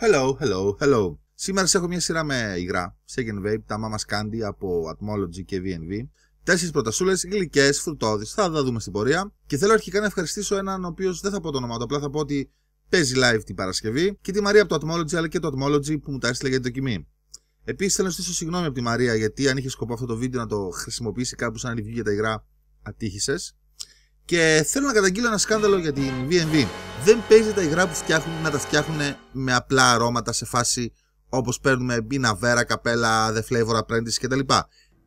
Hello, hello, hello. Σήμερα σε έχω μια σειρά με υγρά. Second Vape, τα Mama's Candy από Atmology και VNV. Τέσσερις πρωτασούλες, γλυκές, φρουτόδει. Θα τα δούμε στην πορεία. Και θέλω αρχικά να ευχαριστήσω έναν ο οποίος δεν θα πω το όνομα του, απλά θα πω ότι παίζει live την Παρασκευή. Και τη Μαρία από το Atmology, αλλά και το Atmology που μου τα έστειλε για την δοκιμή. Επίσης θέλω να στήσω συγγνώμη από τη Μαρία, γιατί αν είχε σκοπό αυτό το βίντεο να το χρησιμοποιήσει κάπου σαν review για τα υγρά, ατύχησες. Και θέλω να καταγγείλω ένα σκάνδαλο για την VNV. Δεν παίζει τα υγρά που φτιάχνουν να τα φτιάχνουν με απλά αρώματα σε φάση όπως παίρνουμε μπιναβέρα, καπέλα, The Flavor Apprentice κτλ.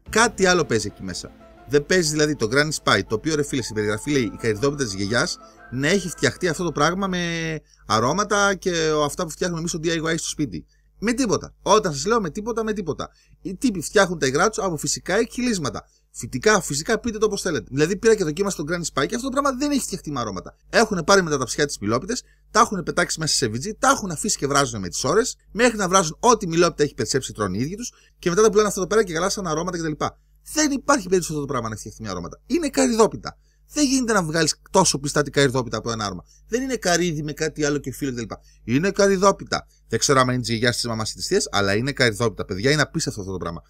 Κάτι άλλο παίζει εκεί μέσα. Δεν παίζει δηλαδή το Granny Spy, το οποίο ρε φίλε στην περιγραφή λέει η καριδόπιτα της γιαγιάς να έχει φτιαχτεί αυτό το πράγμα με αρώματα και αυτά που φτιάχνουμε εμείς στο DIY στο σπίτι. Με τίποτα. Όταν σας λέω με τίποτα, με τίποτα. Οι τύποι φτιάχνουν τα υγρά τους από φυσικά εκχυλίσματα. Φυτικά, φυσικά, πείτε το όπως θέλετε. Δηλαδή, πήρα και δοκίμασα τον Granny Spy και αυτό το πράγμα δεν έχει φτιαχτεί με αρώματα. Έχουν πάρει μετά τα ψυχιά της μιλόπιτε, τα έχουν πετάξει μέσα σε VG, τα έχουν αφήσει και βράζουν με τις ώρες, μέχρι να βράζουν ό,τι μιλόπιτα έχει περσέψει τρώνε οι ίδιοι τους και μετά τα πουλάνε αυτό εδώ πέρα και γαλάσαν αρώματα κτλ. Δεν υπάρχει περίπτωση αυτό το πράγμα να φτιαχτεί με αρώματα. Είναι καριδόπιτα. Δεν γίνεται να βγάλεις τόσο πιστάτη καριδόπιτα από ένα άρωμα. Δεν είναι καρύδι με κάτι άλλο και φίλο κτλ. Είναι καριδόπιτα. Δεν ξέρω αν είναι τζιγιάς της μαμάς ή της αλλά είναι καριδόπιτα. Παιδιά, είναι απίστευτο αυτό το πράγμα.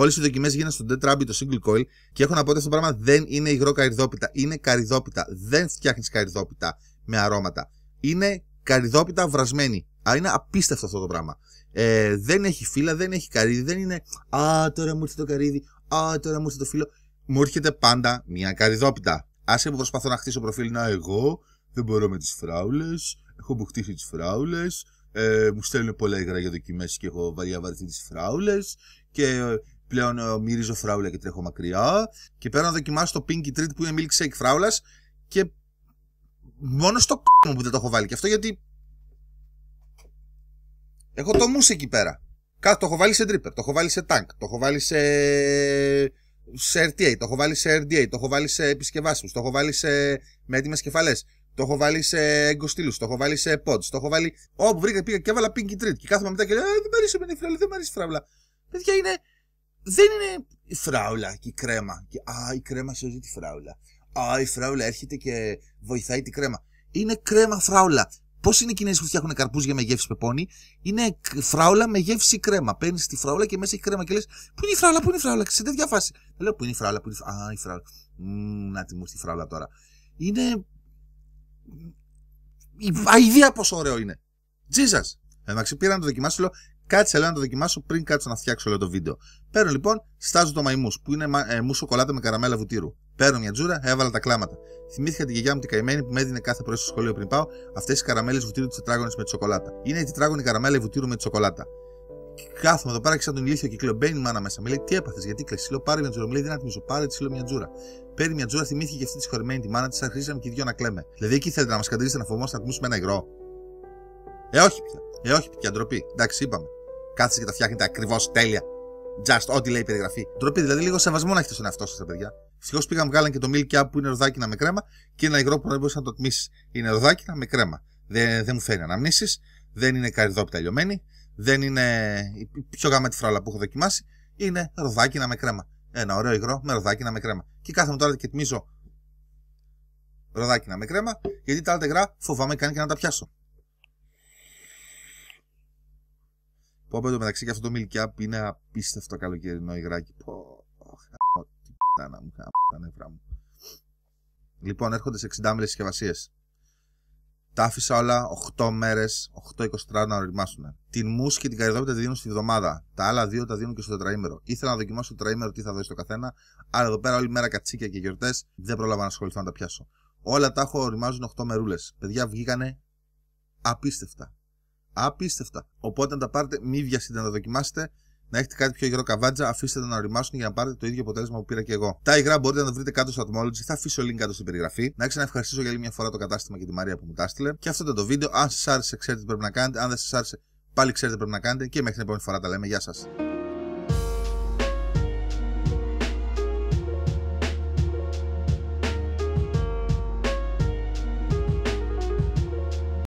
Όλες οι δοκιμές γίνανε στο Dead Rabbit, το single coil και έχω να πω ότι αυτό το πράγμα δεν είναι υγρό καριδόπιτα. Είναι καριδόπιτα. Δεν φτιάχνεις καριδόπιτα με αρώματα. Είναι καριδόπιτα βρασμένη. Α, είναι απίστευτο αυτό το πράγμα. Ε, δεν έχει φύλλα, δεν έχει καρύδι, δεν είναι Α, τώρα μου ήρθε το καρύδι, Α, τώρα μου ήρθε το φύλλο. Μου έρχεται πάντα μια καριδόπιτα. Άσε που προσπαθώ να χτίσω προφίλ, να εγώ δεν μπορώ με τις φράουλες, έχω αποκτήσει τις φράουλες, ε, μου στέλνουν πολλά υγρά για δοκιμές και έχω βαρεθεί τις φράουλες και πλέον ε, μυρίζω φράουλα και τρέχω μακριά. Και πέρα να δοκιμάσω το Pinky Treat που είναι milkshake φράουλα και μόνο στο μου που δεν το έχω βάλει. Και αυτό γιατί έχω το μουσ εκεί πέρα. Κάτω το έχω βάλει σε dripper, το έχω βάλει σε tank, το έχω βάλει σε, σε RTA, το έχω βάλει σε RDA, το έχω βάλει σε επισκευάσιμους, το έχω βάλει σε... με έτοιμες κεφαλές, το έχω βάλει σε εγκοστήλους, το έχω βάλει σε pods, το έχω βάλει όπου βρήκα πήγα και έβαλα pinky treat και κάθομαι μετά και λέω «Ε, δεν μ' αρέσει η φράουλα, δεν μ' αρέσει η φράουλα. Παιδιά είναι δεν είναι η φράουλα και η κρέμα. Και, α, η κρέμα σώζει τη φράουλα. Α, η φράουλα έρχεται και βοηθάει τη κρέμα. Είναι κρέμα φράουλα. Πώς είναι οι Κινέζοι που φτιάχνουν καρπούζια με γεύση πεπόνι, είναι φράουλα με γεύση κρέμα. Παίρνεις τη φράουλα και μέσα έχει κρέμα και λες: Πού είναι η φράουλα, πού είναι η φράουλα, σε τέτοια φάση. Δεν λέω: Πού είναι η φράουλα, πού είναι η φράουλα. Α, η φράουλα. Μ, να τη μου τη φράουλα τώρα. Είναι. Η αηδία πόσο ωραίο είναι. Τζίζα. Εντάξει, πήρα να το δοκιμάσω, λέω: Κάτσε λέω να το δοκιμάσω πριν κάτσω να φτιάξω όλο το βίντεο. Παίρνω λοιπόν, στάζω το μαϊμού που είναι ε, μου σοκολάτα με καραμέλα βουτύρου. Παίρνω μια τζούρα, έβαλα τα κλάματα. Θυμήθηκα τη γιαγιά μου την καημένη που με έδινε κάθε πρωί στο σχολείο πριν πάω αυτές τι καραμέλες βουτύρου της τετράγωνης με τη σοκολάτα. Είναι η τετράγωνη καραμέλα βουτύρου με τη σοκολάτα. Κάθομαι εδώ πέρα και σαν τον ηλίθιο κύκλο μπαίνει η μάνα μέσα. Με λέει τι έπαθες, γιατί κλαίσει. Λέω πάρε μια τζούρα. Μου λέει δεν άτιμη πάρε της λέω μια τζούρα. Παίρνει μια τζούρα, θυμήθηκε και αυτή της χωρημένη τη μάνα της, αρχίσαμε και οι δυο να κλαίμε. Δηλαδή εκεί θέλετε να μας καντρίσετε να φοβόμαστε να τμήσουμε ένα υγρό; Ε, όχι πια. Ε, όχι πια, ντροπή. Εντάξει, είπαμε κάθεσε και τα φτιάχνετε ακριβώς τέλεια. Just ό,τι λέει η περιγραφή. Ντροπή, δηλαδή λίγο σεβασμό να έχετε στον εαυτό σας, παιδιά. Ευτυχώς πήγαμε βγάλαν και το milk up που είναι ροδάκινα με κρέμα και ένα υγρό που δεν μπορείς να το τμήσεις. Είναι ροδάκινα με κρέμα. Δεν, δεν μου φέρνει αναμνήσεις, δεν είναι καριδόπιτα λιωμένη, δεν είναι η πιο γάμα τη φράλα που έχω δοκιμάσει. Είναι ροδάκινα με κρέμα. Ένα ωραίο υγρό με ροδάκινα με κρέμα. Και κάθομαι τώρα και τμίζω ροδάκινα με κρέμα, γιατί τα άλλα υγρά φοβάμαι καν και να τα πιάσω. Πω πω το μεταξύ και αυτό το Milk Up είναι απίστευτο καλοκαιρινό υγράκι. Πω, τι πτάνα μου, τα νευρά μου. Λοιπόν, έρχονται σε 60 μέλες συσκευασίες. Τα άφησα όλα 8 μέρες, 8-24 να οριμάσουν. Την μουσ και την καριδόπιτα τη δίνω στη βδομάδα. Τα άλλα δύο τα δίνω και στο τετραήμερο. Ήθελα να δοκιμάσω το τετραήμερο τι θα δώσει το καθένα, αλλά εδώ πέρα όλη μέρα κατσίκια και γιορτές δεν πρόλαβα να ασχοληθώ να τα πιάσω. Όλα τα έχω οριμάζουν 8 μερούλες. Παιδιά βγήκανε απίστευτα. Απίστευτα. Οπότε αν τα πάρετε, μη βιαστείτε να τα δοκιμάσετε. Να έχετε κάτι πιο υγρό καβάτζα, αφήστε τα να οριμάσουν για να πάρετε το ίδιο αποτέλεσμα που πήρα και εγώ. Τα υγρά μπορείτε να τα βρείτε κάτω στο Atmology, θα αφήσω link κάτω στην περιγραφή. Να ξαναευχαριστήσω για άλλη μια φορά το κατάστημα και τη Μαρία που μου τα έστειλε. Και αυτό ήταν το βίντεο. Αν σας άρεσε, ξέρετε τι πρέπει να κάνετε. Αν δεν σας άρεσε, πάλι ξέρετε τι πρέπει να κάνετε. Και μέχρι την επόμενη φορά τα λέμε. Γεια σας.